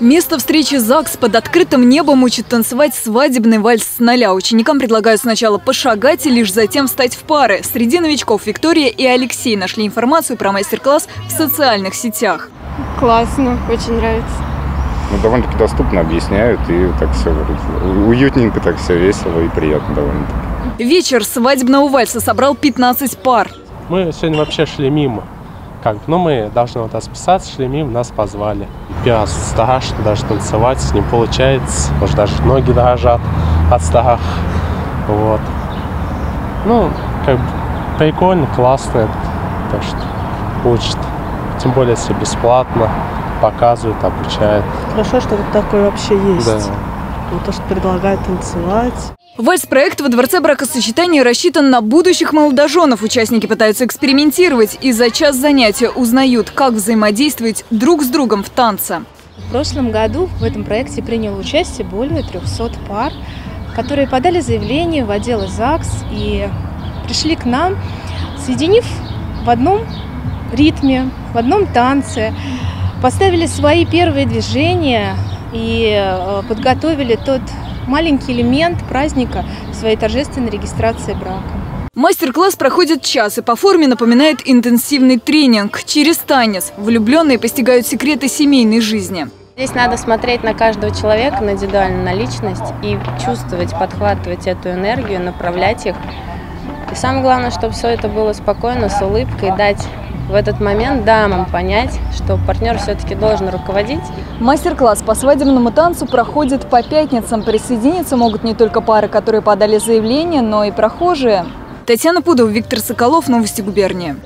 Место встречи ЗАГС под открытым небом учат танцевать свадебный вальс с ноля. Ученикам предлагают сначала пошагать и лишь затем встать в пары. Среди новичков Виктория и Алексей нашли информацию про мастер-класс в социальных сетях. Классно, очень нравится. Ну, довольно-таки доступно объясняют, и так все уютненько, так все весело и приятно довольно-таки. Вечер свадебного вальса собрал 15 пар. Мы сегодня вообще шли мимо. Как, ну, мы должны вот расписаться, шли мимо, нас позвали. Раз страшно даже танцевать, не получается. Может, даже ноги дрожат от страха. Вот. Ну, как бы прикольно, классно. Так что учат. Тем более, если бесплатно показывают, обучают. Хорошо, что вот такое вообще есть. Да. Вот то, что предлагают танцевать. Вальс-проект во Дворце бракосочетания рассчитан на будущих молодоженов. Участники пытаются экспериментировать и за час занятия узнают, как взаимодействовать друг с другом в танце. В прошлом году в этом проекте приняло участие более 300 пар, которые подали заявление в отдел ЗАГС и пришли к нам, соединив в одном ритме, в одном танце, поставили свои первые движения и э, подготовили тот маленький элемент праздника своей торжественной регистрации брака. Мастер-класс проходит час и по форме напоминает интенсивный тренинг. Через танец влюбленные постигают секреты семейной жизни. Здесь надо смотреть на каждого человека, на индивидуально, на личность и чувствовать, подхватывать эту энергию, направлять их. И самое главное, чтобы все это было спокойно, с улыбкой, дать в этот момент дамам понять, что партнер все-таки должен руководить. Мастер-класс по свадебному танцу проходит по пятницам. Присоединиться могут не только пары, которые подали заявление, но и прохожие. Татьяна Пудова, Виктор Соколов, Новости губернии.